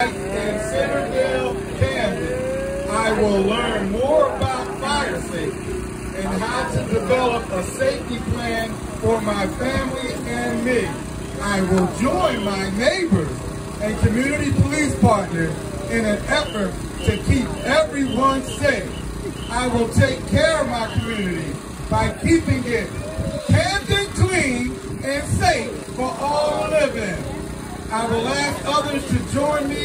In Centerville, Kansas, I will learn more about fire safety and how to develop a safety plan for my family and me. I will join my neighbors and community police partners in an effort to keep everyone safe. I will take care of my community by keeping it Camden clean and safe for all in. I will ask others to join me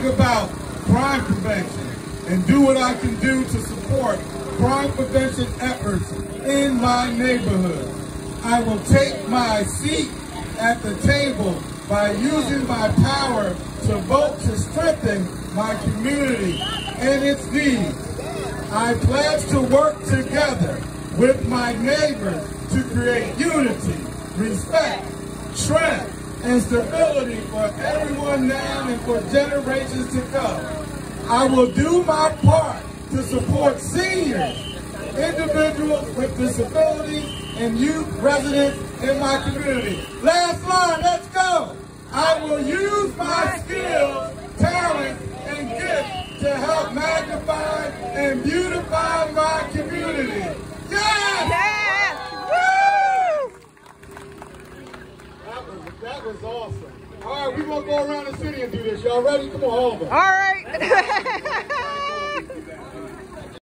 in learning about crime prevention and do what I can do to support crime prevention efforts in my neighborhood. I will take my seat at the table by using my power to vote to strengthen my community and its needs. I pledge to work together with my neighbors to create unity, respect, strength, and stability for everyone now and for generations to come. I will do my part to support seniors, individuals with disabilities, and youth residents in my community. Last line, let's go. I will use my skills, talent, and gifts to help magnify and beautify my community. Yes! Yes! Woo! That was, awesome. All right, we're going to go around the city and do this. Y'all ready? Come on, all of us. All right.